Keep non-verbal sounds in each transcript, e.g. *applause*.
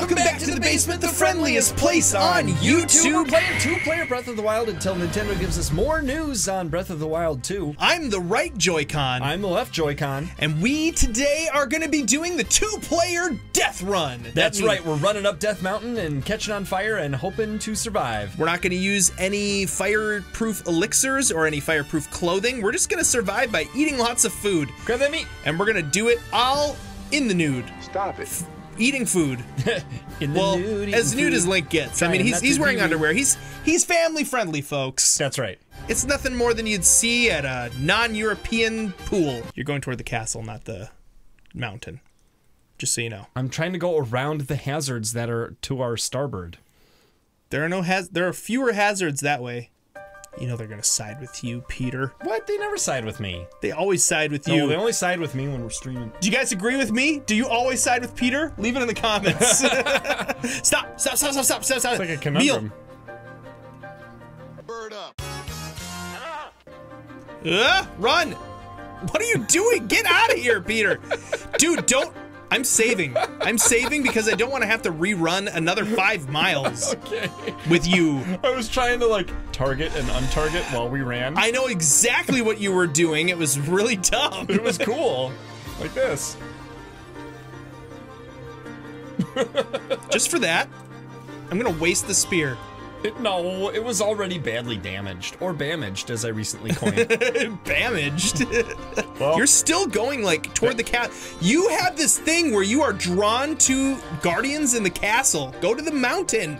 Welcome back to the basement, the friendliest place on YouTube. We're YouTube. playing two-player Breath of the Wild until Nintendo gives us more news on Breath of the Wild 2. I'm the right Joy-Con, I'm the left Joy-Con. and we today are going to be doing the two-player death run. That's means right, we're running up Death Mountain and catching on fire and hoping to survive. We're not going to use any fireproof elixirs or any fireproof clothing. We're just going to survive by eating lots of food, Grab that meat. and we're going to do it all in the nude, Stop it. Eating food. *laughs* In the Well, nude, as nude food. as Link gets. I mean, he's he's wearing underwear. He's he's family friendly, folks. That's right. It's nothing more than you'd see at a non-European pool. You're going toward the castle, not the mountain. Just so you know. I'm trying to go around the hazards that are to our starboard. There are no haz- there are fewer hazards that way. You know they're gonna side with you, Peter. What? They never side with me. They always side with No, you. they only side with me when we're streaming. Do you guys agree with me? Do you always side with Peter? Leave it in the comments. *laughs* *laughs* stop! Stop! Stop! Stop! Stop! Stop! Stop! It's like a conundrum. Bird up. Uh, run! What are you doing? Get out of here, Peter! Dude, don't. I'm saving. I'm saving because I don't want to have to rerun another five miles *laughs* Okay. with you. *laughs* I was trying to like target and untarget while we ran. I know exactly what you were doing. It was really dumb. it was *laughs* cool. Like this. Just for that, I'm gonna waste the spear. It, no, it was already badly damaged. Or damaged, as I recently coined. *laughs* Damaged. Well, You're still going like toward the cat. You have this thing where you are drawn to guardians in the castle. Go to the mountain.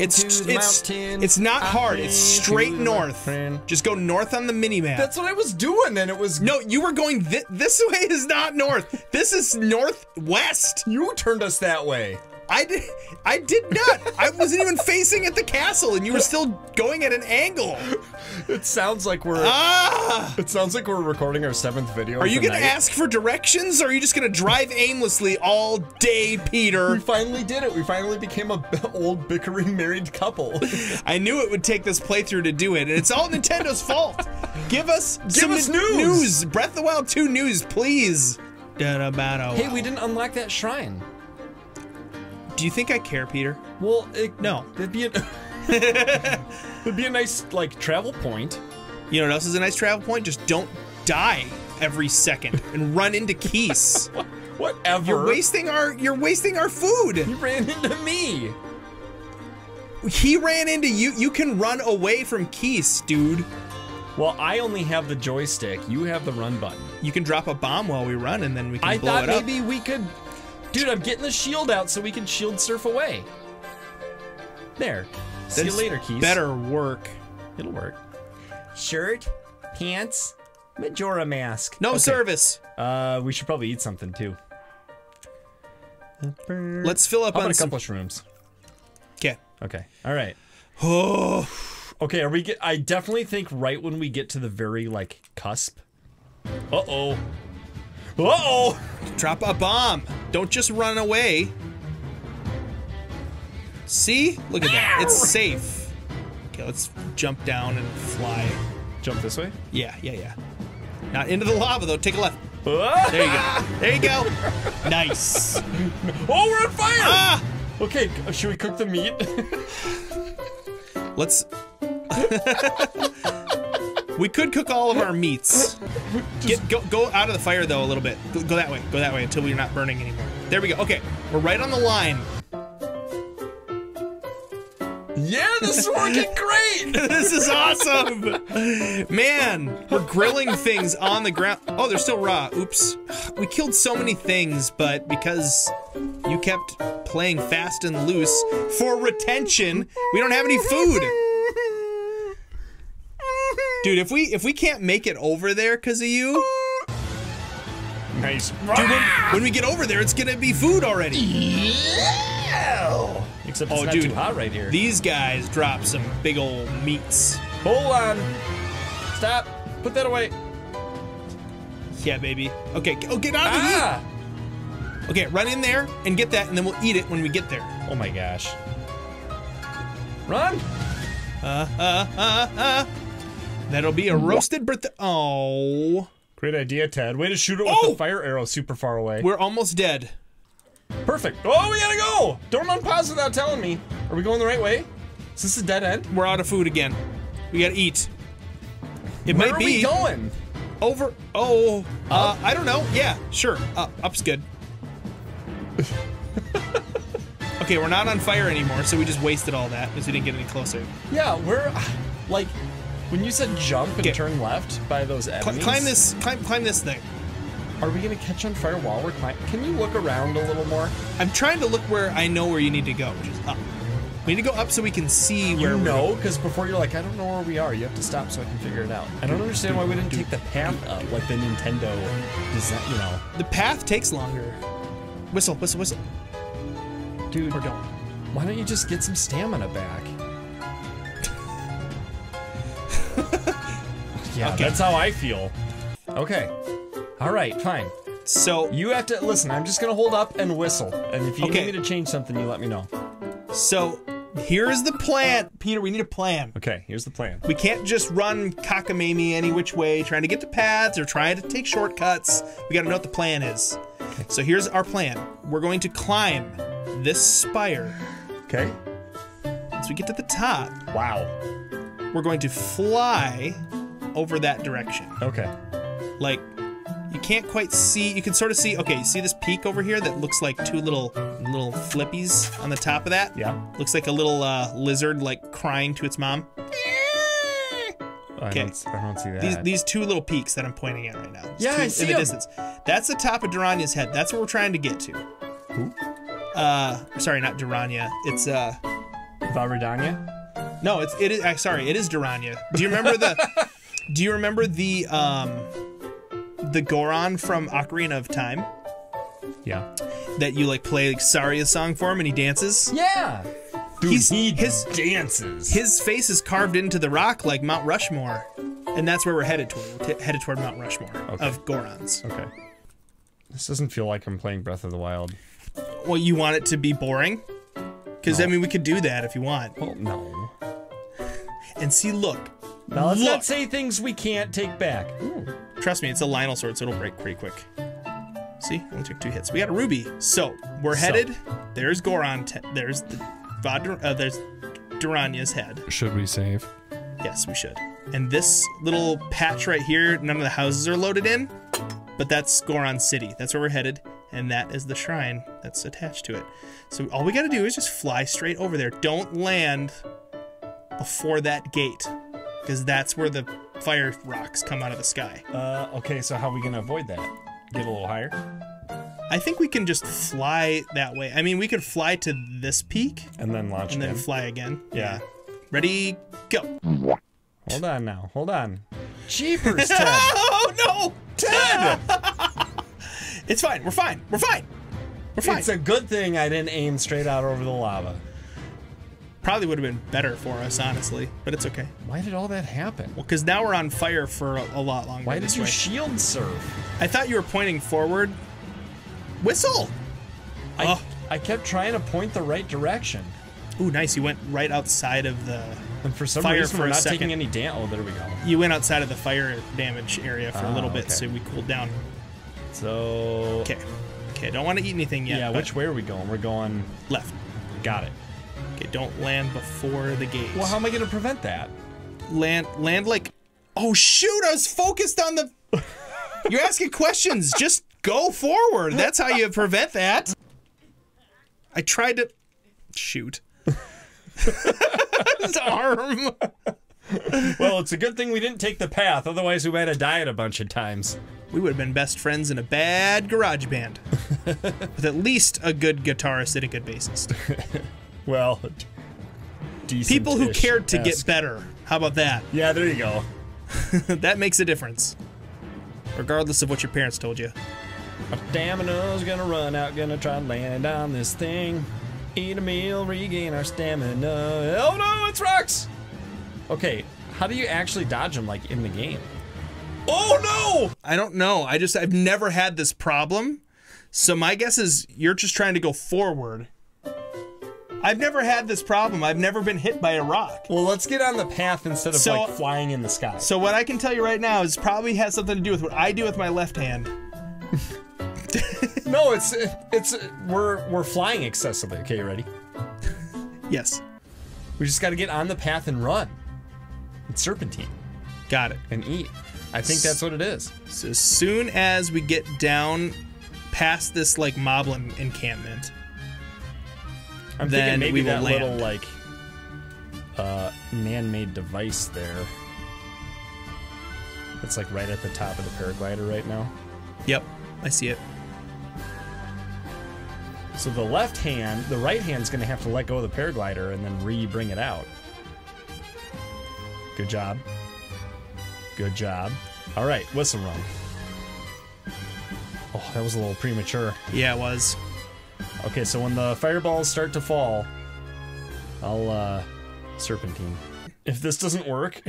It's it's it's not hard. It's straight north. Just go north on the mini map. That's what I was doing, and it was no, you were going thi- this way is not north. This is northwest. you turned us that way. I did I did not. I wasn't even facing at the castle and you were still going at an angle. It sounds like we're. Ah! It sounds like we're recording our seventh video. Are you going to night. ask for directions or are you just going to drive aimlessly all day, Peter? We finally did it. We finally became a b- old bickering married couple. I knew it would take this playthrough to do it, and it's all Nintendo's fault. Give us some us news. news. Breath of the Wild 2 news, please. Da-da-ba-da. hey, we didn't unlock that shrine. Do you think I care, Peter? Well, it, No. It'd be a, *laughs* *laughs* it'd be a nice like travel point. You know what else is a nice travel point? Just don't die every second and run into Keese. *laughs* Whatever. You're wasting our you're wasting our food. You ran into me. He ran into you. You can run away from Keese, dude. Well, I only have the joystick. You have the run button. You can drop a bomb while we run, and then we can I blow it up. I thought maybe we could. Dude, I'm getting the shield out so we can shield surf away. There. See you later, Keese. Better work. It'll work. Shirt, pants, Majora mask. No Okay. service. Uh, we should probably eat something too. Let's fill up How about on a some. couple of shrooms? Okay. Okay. All right. Oh, *sighs* Okay. Are we get? I definitely think right when we get to the very like cusp. Uh oh. Uh oh. drop a bomb. Don't just run away. See? Look at that. It's safe. Okay, let's jump down and fly. Jump this way. Yeah, yeah, yeah. Not into the lava though. Take a left. Ah! There you go. There you go. *laughs* Nice. Oh, we're on fire! Ah! Okay, should we cook the meat? Let's. *laughs* *laughs* we could cook all of our meats. Get go go out of the fire though a little bit. Go, go that way. Go that way until we're not burning anymore. There we go. Okay, we're right on the line. yeah, this is working great! *laughs* this is awesome, man. We're grilling things on the ground. Oh, they're still raw. Oops. We killed so many things, but because you kept playing fast and loose for retention, we don't have any food. Dude, if we if we can't make it over there because of you, nice. dude, when, when we get over there, it's gonna be food already. Yeah. Except it's Oh, not dude. too hot right here. These guys drop some big old meats. Hold on. Stop. Put that away. Yeah, baby. Okay, oh, get out of the heat. Ah! Okay, run in there and get that, and then we'll eat it when we get there. Oh my gosh. Run! Uh, uh, uh, uh. That'll be a roasted birthday. Oh, Great idea, Ted. Way to shoot it with Oh! the fire arrow super far away. we're almost dead. Perfect. Oh, we gotta go! Don't unpause without telling me. Are we going the right way? Is this a dead end? We're out of food again. We gotta eat. It Where might are be we going? over. Oh, uh, I don't know. Yeah, sure. Up, up's good. *laughs* okay, we're not on fire anymore, so we just wasted all that because we didn't get any closer. Yeah, we're like when you said jump and Okay. turn left by those enemies. climb this. Climb, climb this thing. Are we gonna catch on fire while we're climbing? Can you look around a little more? I'm trying to look where I know where you need to go, which is up. We need to go up so we can see where You know, because before you're like, I don't know where we are. You have to stop so I can figure it out. I don't understand why we didn't take the path up like the Nintendo design. You know, The path takes longer. Whistle, whistle, whistle. dude. Or don't. Why don't you just get some stamina back? Yeah, Okay. that's how I feel. Okay. All right, fine. So, You have to listen. I'm just gonna hold up and whistle, and if you Okay. need me to change something, you let me know. so here's the plan. Peter, we need a plan. Okay, here's the plan. We can't just run cockamamie any which way, trying to get to paths or trying to take shortcuts. We gotta know what the plan is. So here's our plan. We're going to climb this spire. Okay. Once we get to the top, Wow. we're going to fly over that direction. Okay. Like, you can't quite see. You can sort of see. Okay, you see this peak over here that looks like two little little flippies on the top of that. Yeah. Looks like a little uh, lizard like crying to its mom. I Okay. don't, I don't see that. These these two little peaks that I'm pointing at right now. Yeah, two I see in the 'em. distance. That's the top of Darunia's head. That's what we're trying to get to. Who? Uh, sorry, not Darunia. It's uh, Vah Rudania? no, it's it is. Uh, sorry, it is Darunia. Do you remember the? Do you remember the um, the Goron from Ocarina of Time Yeah. that you like play like Saria's song for him and he dances? Yeah. Dude, He's- he his- dances. His face is carved into the rock like Mount Rushmore, and that's where we're headed toward. We're headed toward Mount Rushmore of Gorons. okay. This doesn't feel like I'm playing Breath of the Wild. Well, you want it to be boring? Because I mean, we could do that if you want. Well, no. And see, look, Now let's Look. not say things we can't take back. trust me, it's a Lynel sword, so it'll break pretty quick. See, only took two hits. We got a ruby, so we're So. headed. There's Goron. Te- there's the Vod- uh, There's Darunia's head. Should we save? Yes, we should. And this little patch right here, none of the houses are loaded in, but that's Goron City. That's where we're headed, and that is the shrine that's attached to it. So all we gotta do is just fly straight over there. Don't land before that gate, because that's where the fire rocks come out of the sky. Uh, okay, so how are we gonna avoid that? Get a little higher? I think we can just fly that way. I mean, we could fly to this peak And then launch it. and then again. fly again. Yeah. Ready, go. Hold on now. Hold on. *laughs* Jeepers, Ted. Oh no! Ted! *laughs* It's fine. We're fine. We're fine. We're fine. It's a good thing I didn't aim straight out over the lava. Probably would have been better for us, honestly, but it's okay. Why did all that happen? Well, because now we're on fire for a, a lot longer. Why did you way. shield surf? I thought you were pointing forward. Whistle. I, Oh. I kept trying to point the right direction. Ooh, nice. You went right outside of the. And for some Fire reason, for we're a not second. taking any damage. Oh, there we go. You went outside of the fire damage area for a Ah, little bit, okay. so we cooled down. So, Okay. Okay. Don't want to eat anything yet. yeah, which way are we going? We're going. left? Got it. Okay. Don't land before the gate. Well, how am I going to prevent that? land land like oh shoot i was focused on the *laughs* you're asking questions just go forward that's how you prevent that i tried to shoot *laughs* his arm Well, it's a good thing we didn't take the path, otherwise we might have died a bunch of times. we would have been best friends in a bad garage band *laughs* with at least a good guitarist and a good bassist Well, decent. people who cared to get better how about that Yeah, there you go. *laughs* that makes a difference regardless of what your parents told you Our stamina's gonna run out, gonna try to land on this thing. Eat a meal, regain our stamina. Oh no, it's rocks! Okay, how do you actually dodge them, like, in the game? Oh no! I don't know. I just I've never had this problem. So my guess is you're just trying to go forward. I've never had this problem. I've never been hit by a rock. Well, let's get on the path instead of, So- like, flying in the sky. So what I can tell you right now is probably has something to do with what I do with my left hand. *laughs* No, it's it's we're we're flying excessively. Okay, you ready? Yes. We just got to get on the path and run. It's serpentine Got it. and eat. I think that's what it is. So as soon as we get down past this like moblin encampment, I'm Then thinking maybe that little like uh, man-made device there. It's like right at the top of the paraglider right now. yep, I see it. So the left hand, the right hand's gonna have to let go of the paraglider and then re-bring it out. Good job. Good job. All right, whistle run. Oh, that was a little premature. Yeah, it was. Okay, so when the fireballs start to fall, I'll uh serpentine. If this doesn't work,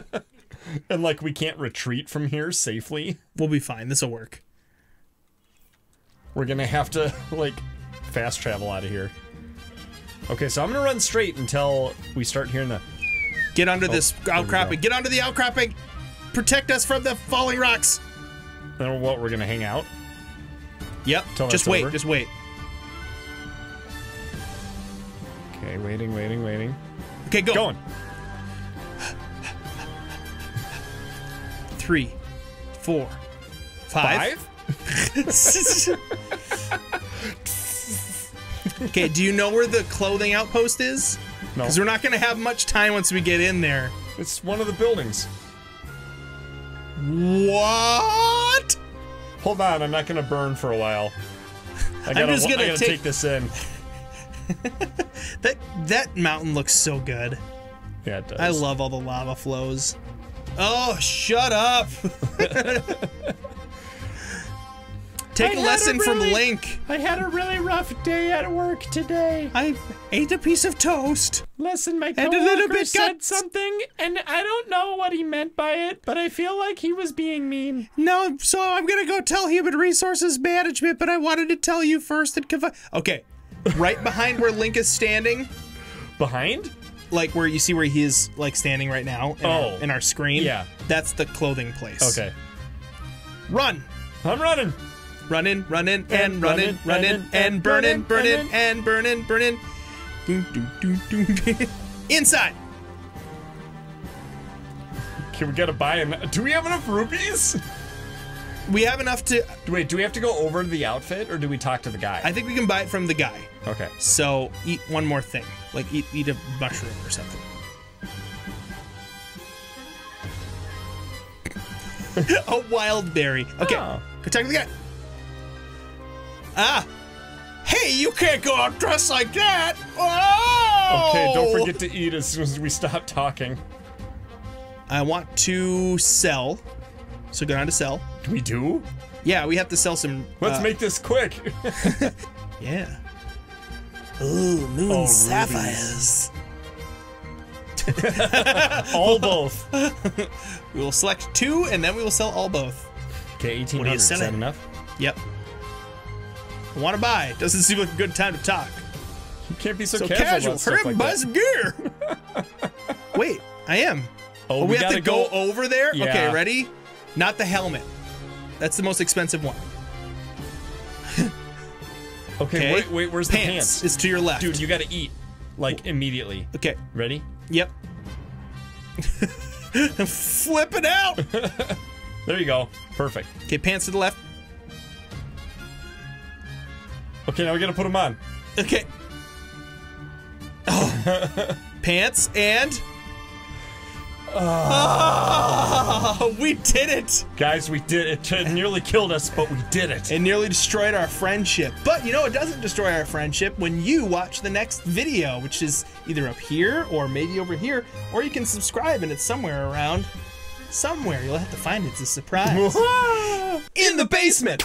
*laughs* and like we can't retreat from here safely, We'll be fine. This will work. we're gonna have to *laughs* like fast travel out of here. Okay, so I'm gonna run straight until we start hearing the. Get under this outcropping. Get under the outcropping. Protect us from the falling rocks. Then what? We're gonna hang out. Yep. Just wait. over? Just wait. Okay, waiting, waiting, waiting. Okay, go. Going. Three, four, five. Five? *laughs* okay. Do you know where the clothing outpost is? No. Because we're not gonna have much time once we get in there. It's one of the buildings. What? Hold on, I'm not gonna burn for a while. I gotta, just gonna I gotta take- take this in. *laughs* That that mountain looks so good. Yeah, it does. I love all the lava flows. Oh, shut up! *laughs* Take I a had a lesson from Link. I had a really rough day at work today. I ate a piece of toast. Listen, my And a little coworker bit said something, and I don't know what he meant by it, but I feel like he was being mean. No, so I'm gonna go tell Human Resources Management, but I wanted to tell you first and confi- Okay, right behind where Link is standing, Behind? like where you see where he is like standing right now in, Oh. our, in our screen. Yeah. that's the clothing place. Okay. run, I'm running. Running, running, run in, and And run run in, in, run run in, in, and burning, burn burn in, in, burn in, burn in. and burn in, burn in. Boom, doo, doo, doo. Inside. Can we gotta buy him. Do we have enough rupees? We have enough to. Wait, do we have to go over to the outfit, or do we talk to the guy? I think we can buy it from the guy. okay. So eat one more thing, like eat eat a mushroom or something. *laughs* a wild berry. Okay, Oh. go talk to the guy. Ah, hey, you can't go out dressed like that. Oh! Okay, don't forget to eat as soon as we stop talking. I want to sell. So go down to sell. We do? Yeah, we have to sell some. Let's uh, make this quick. *laughs* *laughs* Yeah. Ooh, moon Oh, sapphires. *laughs* All both. We will select two, and then we will sell all both. Okay, 1800. What are you Is that enough? Yep. I want to buy. Doesn't seem like a good time to talk. You can't be so, So casual. casual. Hurry up and like buy some gear. Wait, I am. Oh, Oh, we, have to gotta go, over there? Okay, ready? Not the helmet. That's the most expensive one. *laughs* Okay, Okay. wait, wait, where's the Pants It's to your left. Dude, you gotta eat. Like, immediately. Okay. Ready? Yep. *laughs* Flip it out. *laughs* There you go. Perfect. Okay, pants to the left. Okay, now we gotta put them on. Okay. Oh. pants and. Oh, *laughs* we did it! Guys, we did it. It nearly killed us, but we did it. It nearly destroyed our friendship. But you know, it doesn't destroy our friendship when you watch the next video, which is either up here or maybe over here, or you can subscribe and it's somewhere around. Somewhere. You'll have to find it. It's a surprise. *laughs* In the basement!